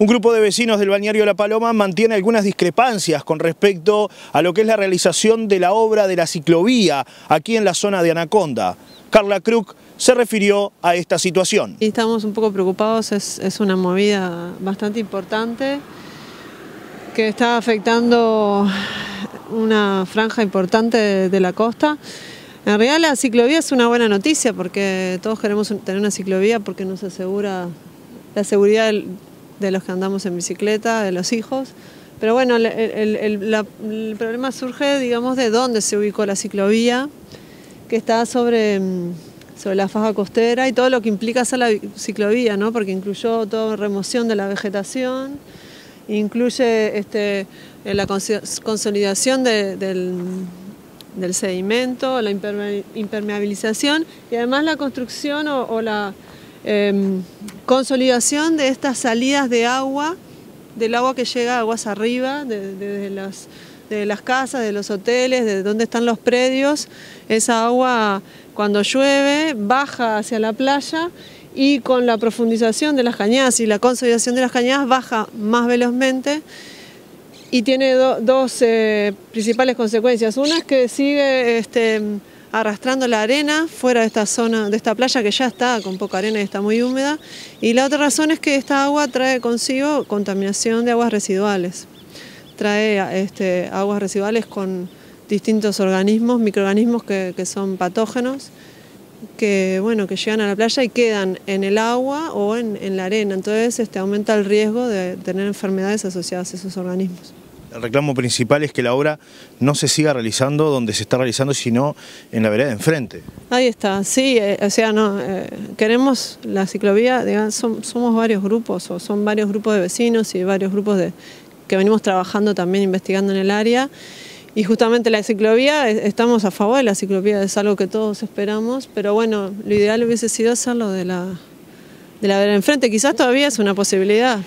Un grupo de vecinos del balneario La Paloma mantiene algunas discrepancias con respecto a lo que es la realización de la obra de la ciclovía aquí en la zona de Anaconda. Carla Kruk se refirió a esta situación. estamos un poco preocupados, es, una movida bastante importante que está afectando una franja importante de, la costa. En realidad la ciclovía es una buena noticia porque todos queremos tener una ciclovía porque nos asegura la seguridad del, de los que andamos en bicicleta, de los hijos. Pero bueno, el, problema surge, digamos, de dónde se ubicó la ciclovía, que está sobre, mm, sobre la faja costera y todo lo que implica hacer la ciclovía, ¿no? porque incluyó toda remoción de la vegetación, incluye este, la consolidación del, del, sedimento, la impermeabilización y además la construcción o la Em, consolidación de estas salidas de agua, del agua que llega aguas arriba, desde las, de las casas, de los hoteles, de donde están los predios. Esa agua cuando llueve baja hacia la playa y con la profundización de las cañadas y la consolidación de las cañadas baja más velozmente y tiene dos eh, principales consecuencias. Una es que sigue este, arrastrando la arena fuera de esta zona, de esta playa que ya está con poca arena y está muy húmeda. Y la otra razón es que esta agua trae consigo contaminación de aguas residuales. Trae este, aguas residuales con distintos organismos, microorganismos que, son patógenos, que, bueno, que llegan a la playa y quedan en el agua o en, en la arena. Entonces este, aumenta el riesgo de tener enfermedades asociadas a esos organismos. El reclamo principal es que la obra no se siga realizando donde se está realizando, sino en la vereda de enfrente. Ahí está, sí, eh, o sea, no, eh, queremos la ciclovía, digamos, somos varios grupos, o son varios grupos de vecinos y varios grupos de, que venimos trabajando también, investigando en el área. Y justamente la ciclovía, estamos a favor de la ciclovía, es algo que todos esperamos, pero bueno, lo ideal hubiese sido hacerlo de la, de la vereda de enfrente, quizás todavía es una posibilidad.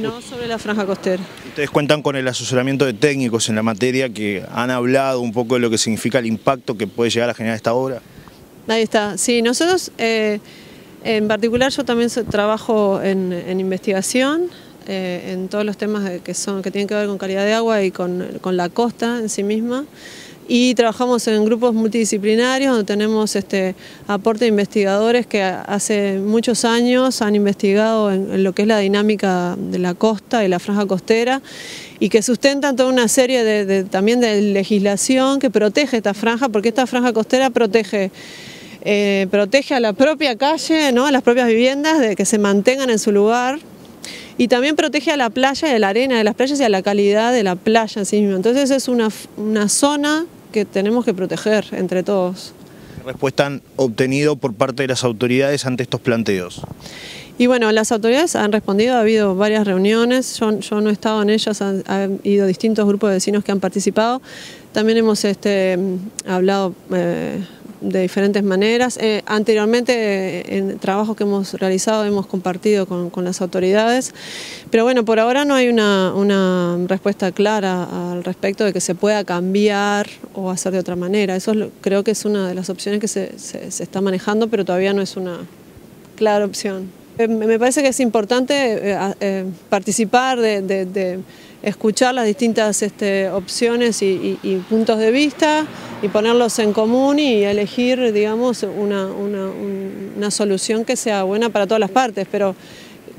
No sobre la franja costera. Ustedes cuentan con el asesoramiento de técnicos en la materia que han hablado un poco de lo que significa el impacto que puede llegar a generar esta obra. Ahí está, sí, nosotros eh, en particular yo también trabajo en, investigación, eh, en todos los temas que, son, que tienen que ver con calidad de agua y con, con la costa en sí misma y trabajamos en grupos multidisciplinarios donde tenemos este aporte de investigadores que hace muchos años han investigado en, lo que es la dinámica de la costa y la franja costera y que sustentan toda una serie de, también de legislación que protege esta franja, porque esta franja costera protege eh, protege a la propia calle, ¿no? a las propias viviendas, de que se mantengan en su lugar, y también protege a la playa y a la arena de las playas y a la calidad de la playa en sí misma. Entonces es una, una zona que tenemos que proteger entre todos. ¿Qué respuesta han obtenido por parte de las autoridades ante estos planteos? Y bueno, las autoridades han respondido, ha habido varias reuniones, yo, yo no he estado en ellas, han, ido distintos grupos de vecinos que han participado. También hemos este, hablado eh, de diferentes maneras. Eh, anteriormente, en trabajos que hemos realizado, hemos compartido con, las autoridades, pero bueno, por ahora no hay una, respuesta clara al respecto de que se pueda cambiar o hacer de otra manera. Eso creo que es una de las opciones que se, está manejando, pero todavía no es una clara opción. Eh, me parece que es importante eh, participar de escuchar las distintas este, opciones y, puntos de vista y ponerlos en común y elegir, digamos, una, solución que sea buena para todas las partes, pero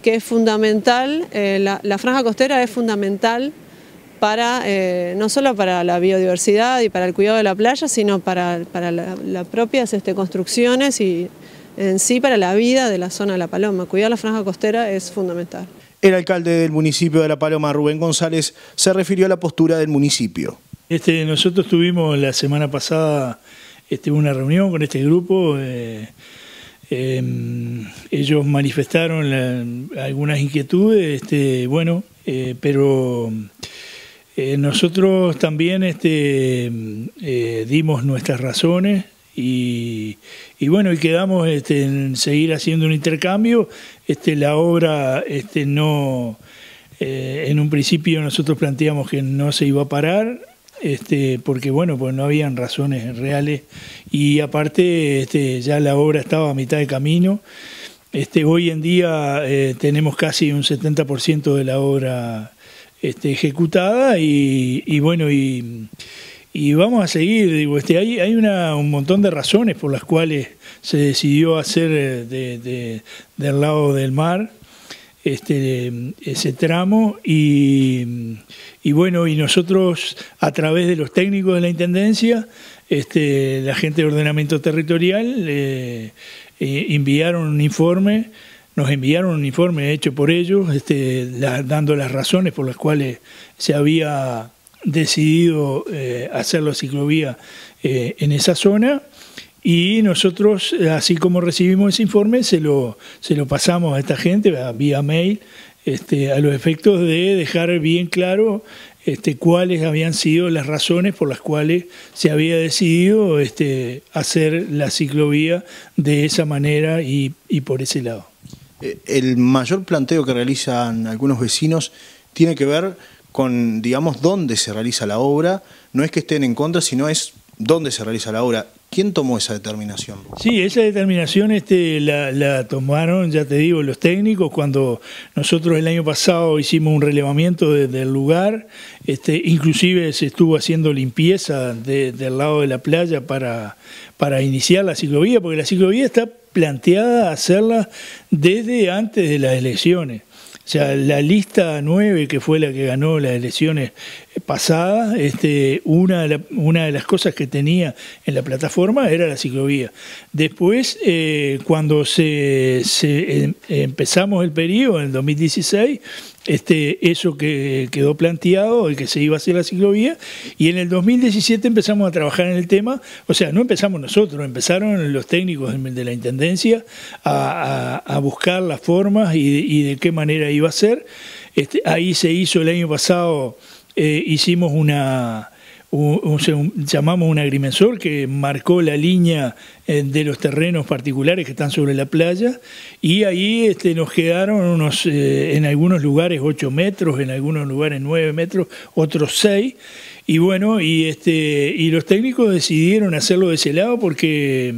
que es fundamental, eh, la, franja costera es fundamental para, eh, no solo para la biodiversidad y para el cuidado de la playa, sino para, las propias este, construcciones y en sí para la vida de la zona de La Paloma. Cuidar la franja costera es fundamental. El alcalde del municipio de La Paloma, Rubén González, se refirió a la postura del municipio. Este, nosotros tuvimos la semana pasada este, una reunión con este grupo. Eh, em, ellos manifestaron algunas inquietudes, este, bueno, eh, pero eh, nosotros también este, dimos nuestras razones y, bueno, y quedamos este, en seguir haciendo un intercambio. Este, la obra este, no, eh, en un principio nosotros planteamos que no se iba a parar, porque bueno, pues no habían razones reales y aparte ya la obra estaba a mitad de camino hoy en día eh, tenemos casi un 70% de la obra ejecutada y, bueno, y, vamos a seguir. Digo, este, hay, hay una, un montón de razones por las cuales se decidió hacer eh, del lado del mar este, ese tramo y, bueno, y nosotros a través de los técnicos de la Intendencia, este, la gente de ordenamiento territorial, eh, enviaron un informe, nos enviaron un informe hecho por ellos, este, dando las razones por las cuales se había decidido eh, hacer la ciclovía en esa zona y nosotros, así como recibimos ese informe, se lo, se lo pasamos a esta gente vía mail, este, a los efectos de dejar bien claro este, cuáles habían sido las razones por las cuales se había decidido este, hacer la ciclovía de esa manera y, por ese lado. Eh, el mayor planteo que realizan algunos vecinos tiene que ver con, digamos, dónde se realiza la obra. No es que estén en contra, sino es dónde se realiza la obra. ¿Quién tomó esa determinación? Sí, esa determinación este, la, tomaron, ya te digo, los técnicos cuando nosotros el año pasado hicimos un relevamiento del lugar, este, inclusive se estuvo haciendo limpieza del lado de la playa para, para iniciar la ciclovía, porque la ciclovía está planteada hacerla desde antes de las elecciones. Sea, la lista 9, que fue la que ganó las elecciones pasadas, este, una, de una de las cosas que tenía en la plataforma era la ciclovía. Después, eh, cuando se, em, empezamos el periodo, en el 2016, este, eso que quedó planteado, el que se iba a hacer la ciclovía, y en el 2017 empezamos a trabajar en el tema, o sea, no empezamos nosotros, empezaron los técnicos de la Intendencia a, buscar las formas y, de qué manera iba a ser. Este, ahí se hizo el año pasado, eh, hicimos una llamamos un agrimensor que marcó la línea eh, de los terrenos particulares que están sobre la playa y ahí este, nos quedaron unos, eh, en algunos lugares 8 metros, en algunos lugares 9 metros, otros 6 y bueno, y este y los técnicos decidieron hacerlo de ese lado porque,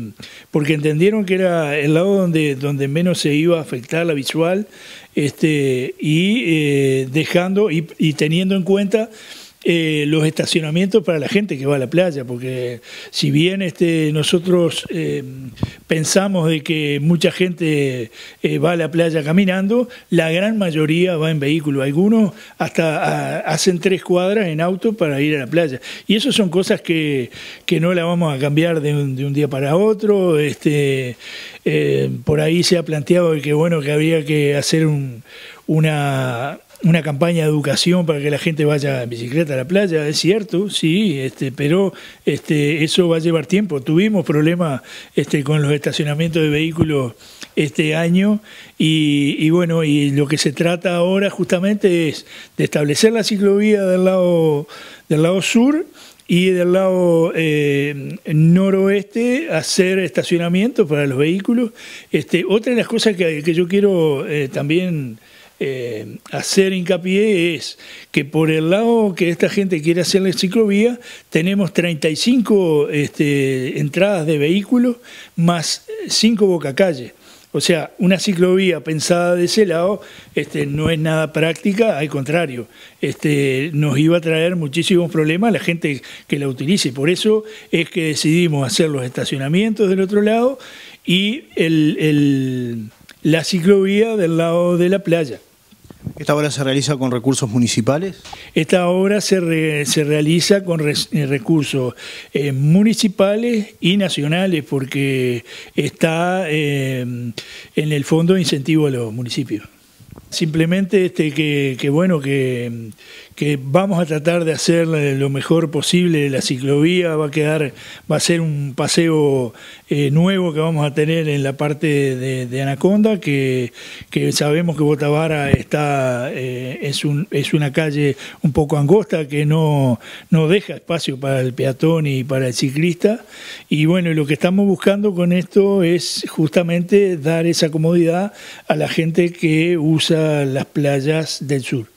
porque entendieron que era el lado donde, donde menos se iba a afectar la visual este, y eh, dejando y, y teniendo en cuenta eh, los estacionamientos para la gente que va a la playa, porque si bien este, nosotros eh, pensamos de que mucha gente eh, va a la playa caminando, la gran mayoría va en vehículo, algunos hasta hacen tres cuadras en auto para ir a la playa. Y eso son cosas que, que no la vamos a cambiar de un, de un día para otro. Este, por ahí se ha planteado que bueno que habría que hacer un, una una campaña de educación para que la gente vaya en bicicleta a la playa, es cierto, sí, este, pero este, eso va a llevar tiempo. Tuvimos problemas este, con los estacionamientos de vehículos este año y, bueno, y lo que se trata ahora justamente es de establecer la ciclovía del lado, del lado sur y del lado eh, noroeste hacer estacionamientos para los vehículos. Este, otra de las cosas que, yo quiero eh, también eh, hacer hincapié es que por el lado que esta gente quiere hacer la ciclovía, tenemos 35 este, entradas de vehículos más 5 bocacalles. O sea, una ciclovía pensada de ese lado este, no es nada práctica, al contrario, este, nos iba a traer muchísimos problemas a la gente que la utilice. Por eso es que decidimos hacer los estacionamientos del otro lado y la ciclovía del lado de la playa. ¿Esta obra se realiza con recursos municipales? Esta obra se, se realiza con eh, recursos eh, municipales y nacionales porque está eh, en el Fondo de Incentivo a los Municipios. Simplemente este, que, bueno, que, vamos a tratar de hacer lo mejor posible. La ciclovía va a quedar, va a ser un paseo eh, nuevo que vamos a tener en la parte de, Anaconda, que, que, sabemos que Botavara está, eh, es, un, es una calle un poco angosta que no, no deja espacio para el peatón y para el ciclista. Y bueno, lo que estamos buscando con esto es justamente dar esa comodidad a la gente que usa las playas del sur.